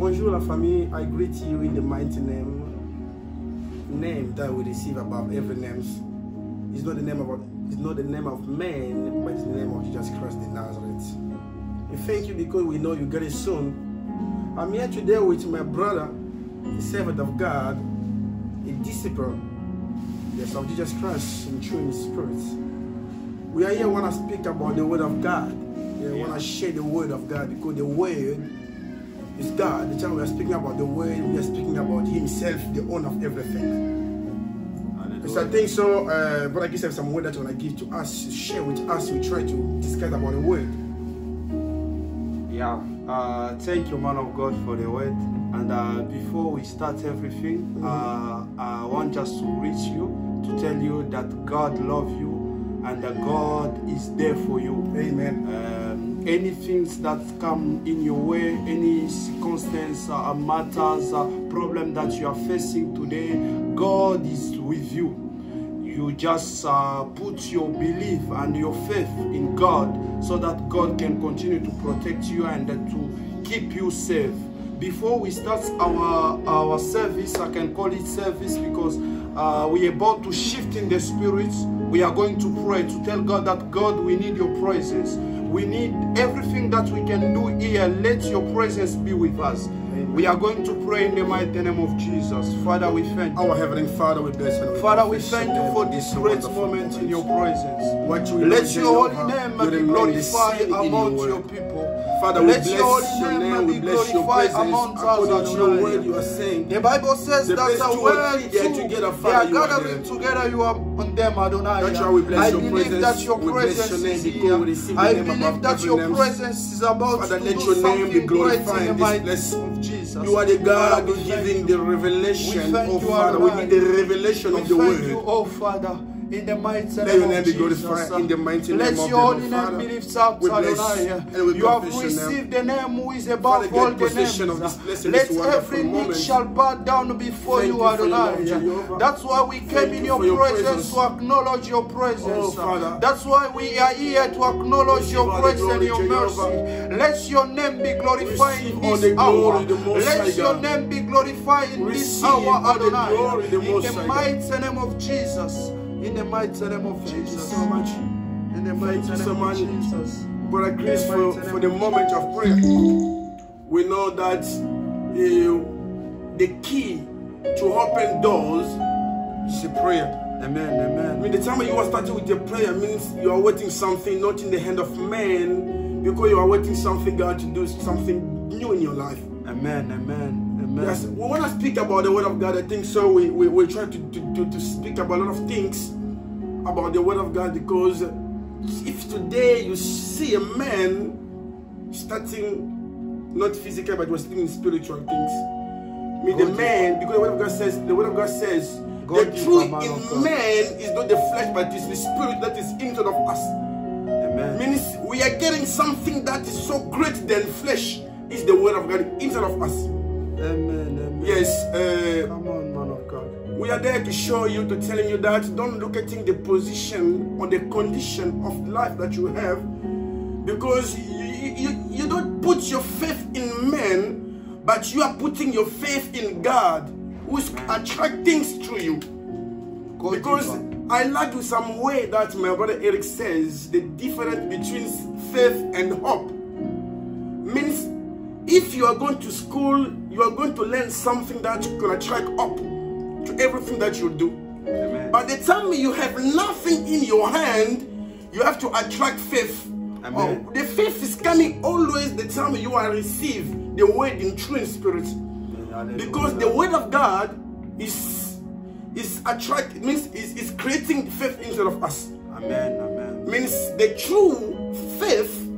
Bonjour la famille, I greet you in the mighty name, name that we receive above every name. It's not the name of it's not the name of man, but it's the name of Jesus Christ the Nazareth. We thank you because we know you get it soon. I'm here today with my brother, the servant of God, a disciple, yes, of Jesus Christ in true in spirit. We are here want to speak about the word of God. We want to share the word of God because the word is God. The time we are speaking about the word, we are speaking about Himself, the owner of everything. So I think so, uh, but I guess have some word that you want to give to us, share with us. We try to discuss about the word. Yeah, uh, thank you, man of God, for the word. And uh, before we start everything, uh, I want just to reach you to tell you that God loves you and that God is there for you. Amen. Um, anything that come in your way, any circumstance, uh, matters, uh, problem that you are facing today, God is with you. You just uh, put your belief and your faith in God so that God can continue to protect you and to keep you safe. Before we start our our service, I can call it service because uh, we are about to shift in the spirits. We are going to pray to tell God that God, we need your presence. We need everything that we can do here. Let your presence be with us. We are going to pray in the mighty name of Jesus. Father, we thank you. Our Heavenly Father, we bless you. Father, we thank you for this great moment in your presence. Let your holy name be glorified among your your people. Father, we bless your your name we bless your glorified presence among us, according to your word you are saying. The Bible says The that two when they are together, Father, you are gathering together, you are on them, Adonai. That's why we bless I your believe presence. that your presence your is here. the I believe that your name. presence is about Father, to let do your name be glorified in this place. of Jesus. You are the God thank giving the revelation. Oh Father, we need the revelation of the word. you, oh Father, in the mighty Let name your of name be Jesus. glorified in the mighty Let name of your the holy Lord, name be lifted up, Adonai. You have received the name who is above all the names. Let every knee shall bow down before you, you for your love, Adonai. That's why we came in your presence to acknowledge your presence. Oh. That's why we are here to acknowledge your grace and your mercy. Let your name be glorified in this hour. Let your name be glorified in this hour, Adonai. In the mighty name of Jesus. In the mighty name of Thank you Jesus. so much. In the mighty Thank you name so of much. Jesus. Brother Chris, for, for the moment of prayer. We know that uh, the key to open doors is a prayer. Amen. I Amen. mean, the time you are starting with your prayer means you are waiting something not in the hand of man, because you are waiting something God to do something new in your life. Amen. Amen. Amen. Yes, we want to speak about the word of God. I think so. We we, we try to, to, to, to speak about a lot of things about the word of God because if today you see a man starting not physical but was speaking spiritual things. Mean, the man, because the word of God says, the word of God says, God the truth the man of in man is not the flesh, but it's the spirit that is inside of us. Amen. Means we are getting something that is so great than flesh. Is the word of God inside of us? Amen. Amen. Yes. Uh, Come on, man of God. we are there to show you, to telling you that don't look at the position or the condition of life that you have, because you, you, you don't put your faith in men, but you are putting your faith in God, who is attract things through you. God Because. I like in some way that my brother Eric says the difference between faith and hope means if you are going to school, you are going to learn something that you can attract up to everything that you do. Amen. By the time you have nothing in your hand, you have to attract faith. Amen. Oh, the faith is coming always the time you are receive the word in true in spirit. Because the word of God is is attract means is, is creating faith inside of us. Amen. Amen. Means the true faith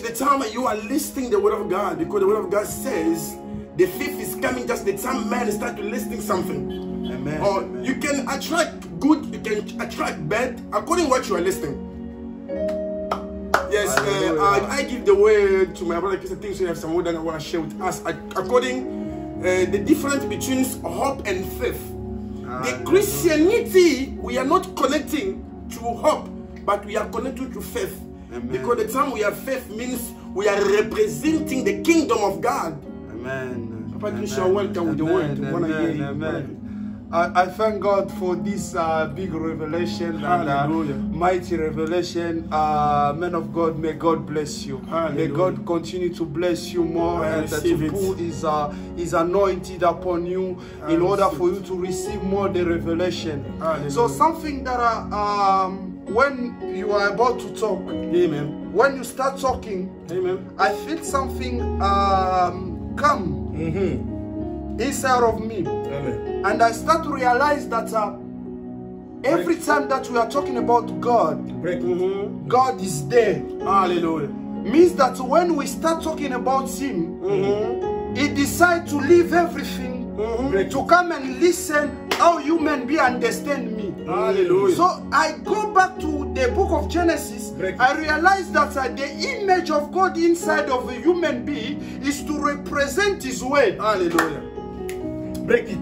the time that you are listening the word of God because the word of God says the faith is coming just the time man start to listening something. Amen. Or Amen. you can attract good, you can attract bad according what you are listening. Yes, uh, I, I give the word to my brother because I think you have some word that I want to share with us. Ac- According uh, the difference between hope and faith. The Christianity, we are not connecting to hope, but we are connecting to faith. Amen. Because the time we have faith means we are representing the kingdom of God. Amen. Papa you are welcome with the word. Amen. Wanna hear you. Amen. I, I thank God for this uh, big revelation and uh, Hallelujah. mighty revelation. Uh, man of God, may God bless you. May God continue to bless you more I and to put His, uh, his anointed upon you I in order for you to receive more the revelation. Hallelujah. So something that uh, um, when you are about to talk, Amen. when you start talking, Amen. I feel something um, come Mm-hmm. inside of me. Amen. And I start to realize that uh, every time that we are talking about God, Break. Mm-hmm. God is there. Hallelujah. Means that when we start talking about Him, Mm-hmm. He decides to leave everything Mhm. to come and listen how human being understand me. Hallelujah. So I go back to the book of Genesis. Break. I realize that uh, the image of God inside of a human being is to represent His word. Hallelujah. Break it.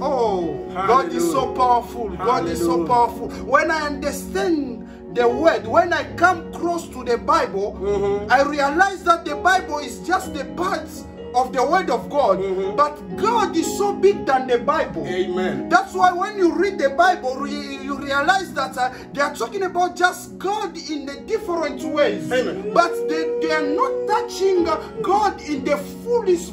Oh, God is so Hallelujah. powerful. God is so powerful. When I understand the word, when I come close to the Bible, Mhm. I realize that the Bible is just the part of the word of God. Mhm. But God is so big than the Bible. Amen. That's why when you read the Bible, you realize that uh, they are talking about just God in a different ways. Amen. But they, they are not touching uh, God in the fullest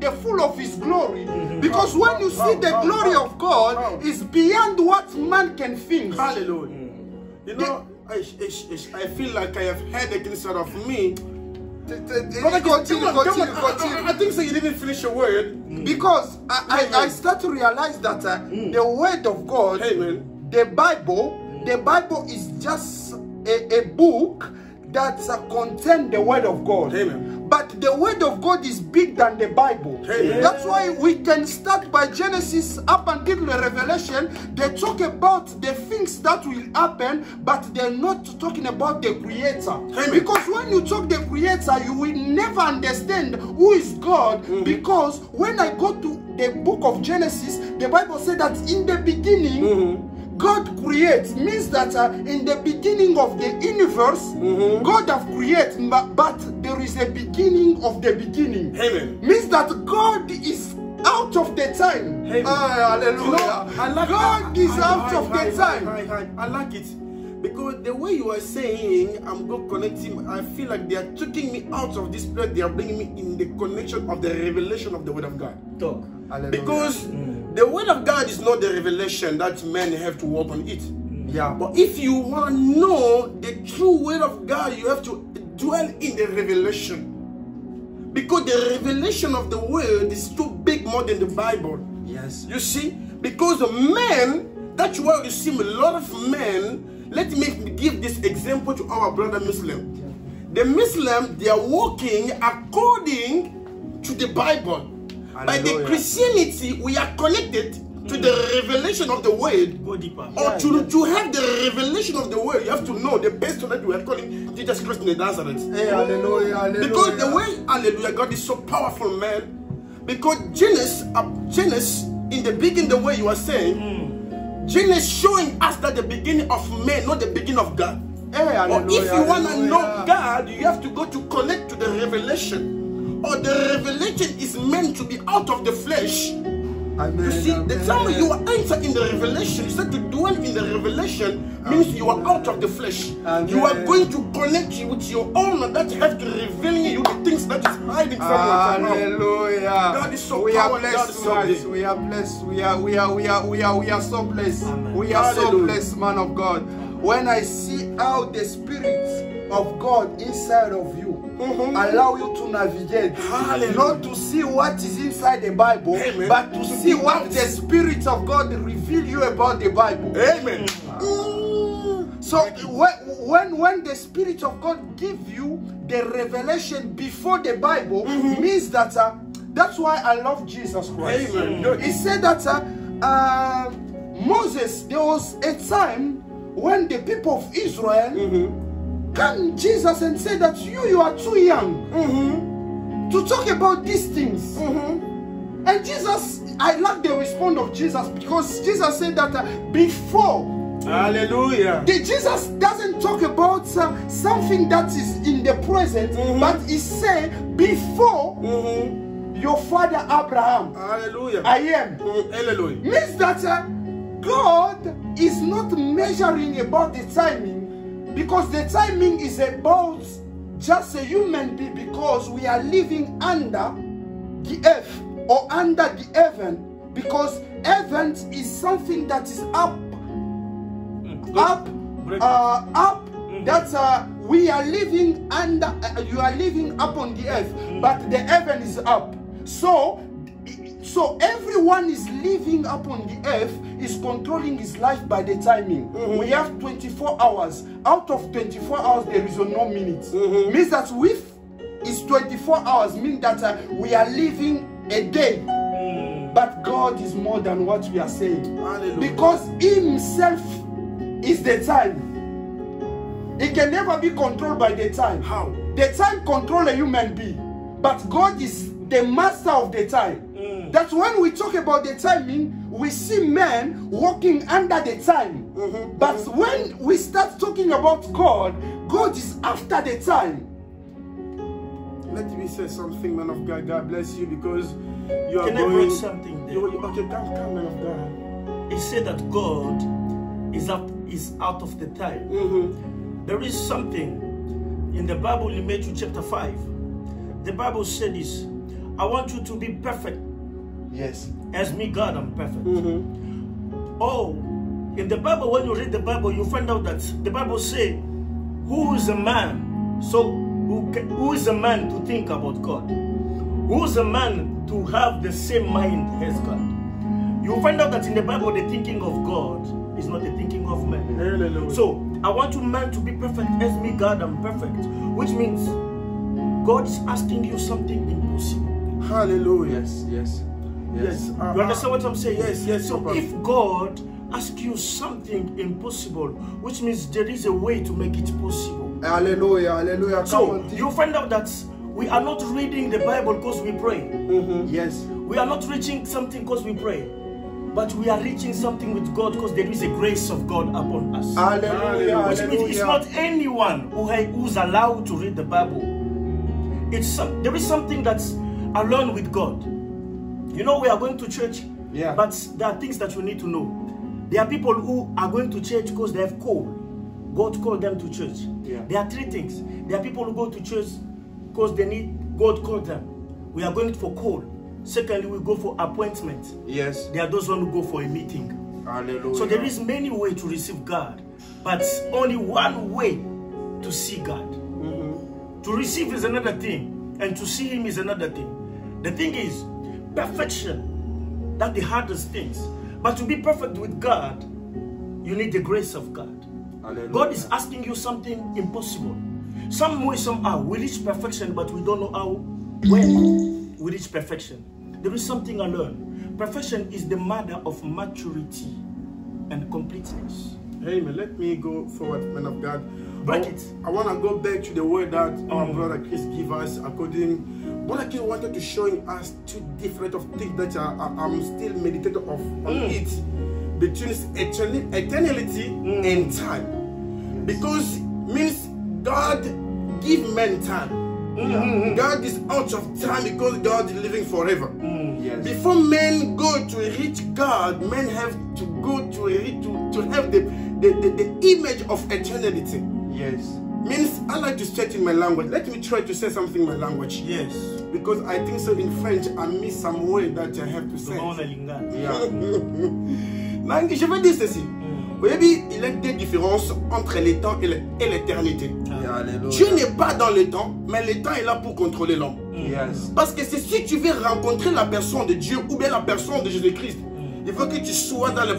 the full of his glory. Because when you see the glory of God is beyond what man can think. Hallelujah. You know, I, I, I feel like I have headache inside of me. Continue, Come on, continue, come on. continue, I- I, continue. I think so. You didn't finish your word. Because I, I, I start to realize that uh, the word of God, Amen. the Bible, the Bible is just a, a book that uh, contain the word of God. Amen. But the word of God is big than the Bible. Amen. That's why we can start by Genesis up until the Revelation. They talk about the things that will happen, but they're not talking about the Creator. Amen. Because when you talk the Creator, you will never understand who is God. Mm-hmm. Because when I go to the book of Genesis, the Bible said that in the beginning, Mm-hmm. God creates means that uh, in the beginning of the universe, Mhm. God have created, but, but there is a beginning of the beginning. Amen. Means that God is out of the time. Amen. Ah, hallelujah. No, I like God I- is I- out I- of I- the time. I, I, I like it because the way you are saying, I'm going connecting. I feel like they are taking me out of this place. They are bringing me in the connection of the revelation of the Word of God. Talk. Hallelujah. Because the Word of God is not the revelation that men have to work on it. yeah. But if you want to know the true Word of God, you have to dwell in the revelation. Because the revelation of the Word is too big more than the Bible. Yes. You see, because the men, that's why you see a lot of men. Let me give this example to our brother Muslim. The Muslim, they are walking according to the Bible. By the Christianity, we are connected to the revelation of the word. Go deeper. Or Yeah, to, yeah. to have the revelation of the word, you have to know the person that we are calling Jesus Christ in the Nazareth. Hey, hallelujah, hallelujah. Because the way, hallelujah, God is so powerful, man. Because Genesis, uh, Genesis, in the beginning, the way you are saying, Genesis showing us that the beginning of man, not the beginning of God. Hey, Or if you want to know God, you have to go to connect to the revelation. Or the revelation is meant to be out of the flesh. Amen, You see, the time you enter in the revelation, you start to dwell in the revelation, means you are out of the flesh. Amen. You are going to connect you with your own that have to reveal you the things that is hiding from you. Hallelujah. God is so we are powerful, blessed so we are blessed. We are we are we are we are we are so blessed. Amen. We are so blessed, man of God. When I see how the spirit of God inside of you Mhm. allow you to navigate, Hallelujah. not to see what is inside the Bible, Amen. but to To see what the spirit of God reveal you about the Bible. Amen. So when, when when the Spirit of God give you the revelation before the Bible means that uh, that's why I love Jesus Christ. Amen. He said that uh, uh, Moses, there was a time when the people of Israel came Jesus and say that you you are too young to talk about these things. And Jesus, I like the response of Jesus because Jesus said that uh, before Hallelujah. the Jesus doesn't talk about uh, something that is in the present, Mhm. but he said before Mhm. your father Abraham. Hallelujah. I am. Mm, Hallelujah. means that uh, God is not measuring about the timing because the timing is about just a human being because we are living under the earth or under the heaven because heaven is something that is up up uh, up that uh, we are living under uh, you are living up on the earth but the heaven is up. So so everyone is living up on the earth is controlling his life by the timing. Mm-hmm. We have 24 hours. Out of 24 hours there is no minute. Mm-hmm. Means that with is 24 hours mean that uh, we are living a day. Mm. But god is more than what we are saying. Hallelujah. because himself is the time. It can never be controlled by the time. How? the time control a human being but god is the master of the time that's when we talk about the timing we see men walking under the time but when we start talking about god god is after the time Let me say something, man of God. God bless you because you are Can I going. bring something there? You, you, okay, come, come, man of God. He said that God is out, is out of the time. Mm-hmm. There is something in the Bible in Matthew chapter 5. The Bible said this I want you to be perfect yes as me, God, I'm perfect. Mm-hmm. Oh, in the Bible, when you read the Bible, you find out that the Bible say, "Who is a man? So who ca- who is a man to think about God? Who is a man to have the same mind as God?" You find out that in the Bible, the thinking of God is not the thinking of man. Hallelujah. So I want you man to be perfect as me, God, I'm perfect. Which means God is asking you something impossible. Hallelujah. yes yes Yes. uh, You understand what I'm saying? Yes, yes, So if God asks you something impossible, which means there is a way to make it possible. hallelujah hallelujah So you find out that we are not reading the Bible because we pray. yes We are not reaching something because we pray. But we are reaching something with God because there is a grace of God upon us. hallelujah Which means it's not anyone who who's allowed to read the Bible. It's some, there is something that's alone with God. You know, we are going to church, Yeah. but there are things that you need to know. There are people who are going to church because they have call. God called them to church. Yeah. There are three things. There are people who go to church because they need God called them. We are going for call. Secondly, we go for appointment. yes There are those one who go for a meeting. hallelujah So there is many way to receive God, but only one way to see God. Mm-hmm. To receive is another thing, and to see Him is another thing. The thing is, perfection, that's the hardest things. But to be perfect with God, you need the grace of God. hallelujah God is asking you something impossible. Some way, somehow, we reach perfection, but we don't know how, when we reach perfection. There is something I learned. Perfection is the mother of maturity and completeness. Amen. Let me go forward, man of God. Break I, it. I want to go back to the word that our Mm. brother Chris gave us according. Brother Chris wanted to showing us two different of things that I, am still meditating of on Mm. it between eternity, eternity Mm. and time, because means God give men time. Mm-hmm. God is out of time because God is living forever. yes Before men go to reach God, men have to go to reach to, to have the, the, the, the image of eternity. yes Means I like to say it in my language. Let me try to say something in my language. Yes. Because I think so in French I miss some word that I have to say. Yeah je vais dire ceci. Vous voyez, il y a des différences entre les temps et le- l'éternité. yeah hallelujah Dieu n'est pas dans le temps, mais le temps est là pour contrôler l'homme. yes Parce que c'est si tu veux rencontrer la personne de Dieu ou bien la personne de Jésus-Christ, il faut que tu sois dans, le,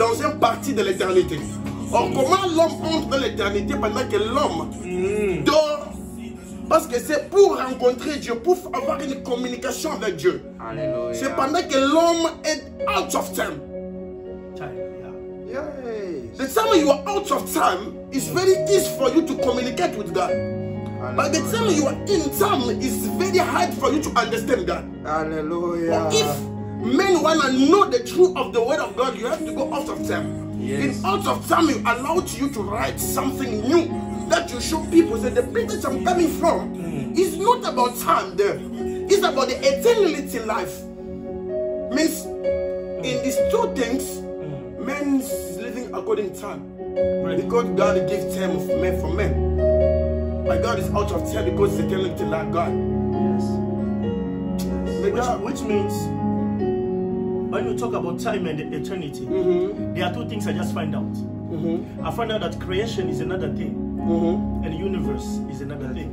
dans une partie de l'éternité. Or, comment l'homme entre dans l'éternité pendant que l'homme dort? Parce que c'est pour rencontrer Dieu, pour avoir une communication avec Dieu. C'est pendant que l'homme est out of time. The time you are out of time, it's very easy for you to communicate with God. But the time you are in time, it's very hard for you to understand God. hallelujah If men to know the truth of the word of God, you have to go out of time. Yes. In out of time, you allowed you to write something new that you show people that the place I'm coming from mm. is not about time there. It's about the eternity life. Means in these two things, mm. man is living according to time. Right. Because God gives time of man for men. But God is out of time because it's eternity like God. May Which, God- which means when you talk about time and eternity, Mhm, there are two things I just find out. mhm, I find out that creation is another thing mhm. and universe is another thing.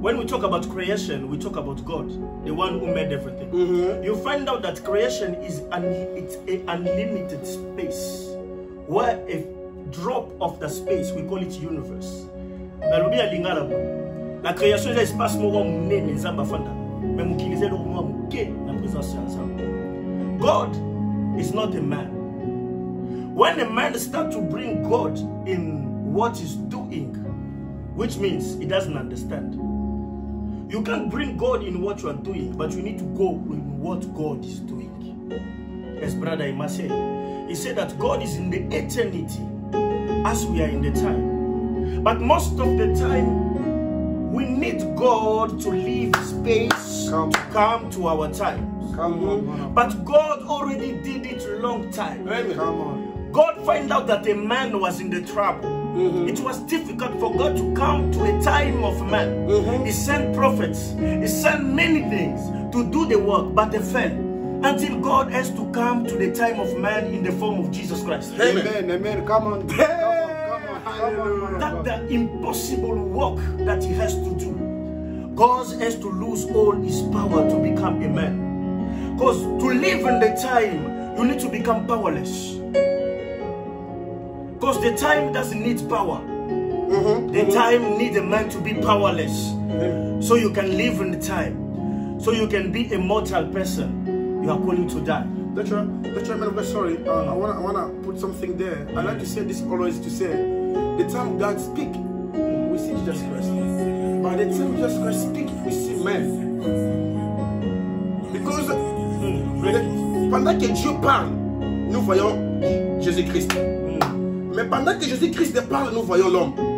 When we talk about creation, we talk about God, the one who made everything. Mhm. You find out that creation is an it's a unlimited space, where a drop of the space we call it universe. nalobi ya lingala création eza espace moko monene nzambe afanda me mokili eza eloko moko moke god is not a man. When a man start to bring god in what he's doing which means he doesn't understand. You can't bring god in what you are doing but you need to go in what god is doing. As brother said he said that god is in the eternity as we are in the time. But most of the time, we need God to leave space Come. to come to our times. Come on, But God already did it long time. Amen. Come on. God find out that a man was in the trouble. Mhm. It was difficult for God to come to a time of man. Mhm. He sent prophets. He sent many things to do the work, but they failed. Until God has to come to the time of man in the form of Jesus Christ. Amen. Amen. Amen. Come on. Come on. Come on. Come on. that the impossible work that he has to do. God has to lose all his power to become a man. Because to live in the time, you need to become powerless. Because the time doesn't need power. Mhm. The time needs a man to be powerless. Amen. So you can live in the time. So you can be a mortal person. You are calling to die. That's right. That's right, man of God. Sorry. Uh, I wanna I wanna put something there. I like to say this always to say the time God speak, we see Jesus Christ. By the time Jesus Christ speak, we see man. Pendant que Dieu parle, nous voyons Jésus-Christ. Mais pendant que Jésus-Christ parle, nous voyons l'homme.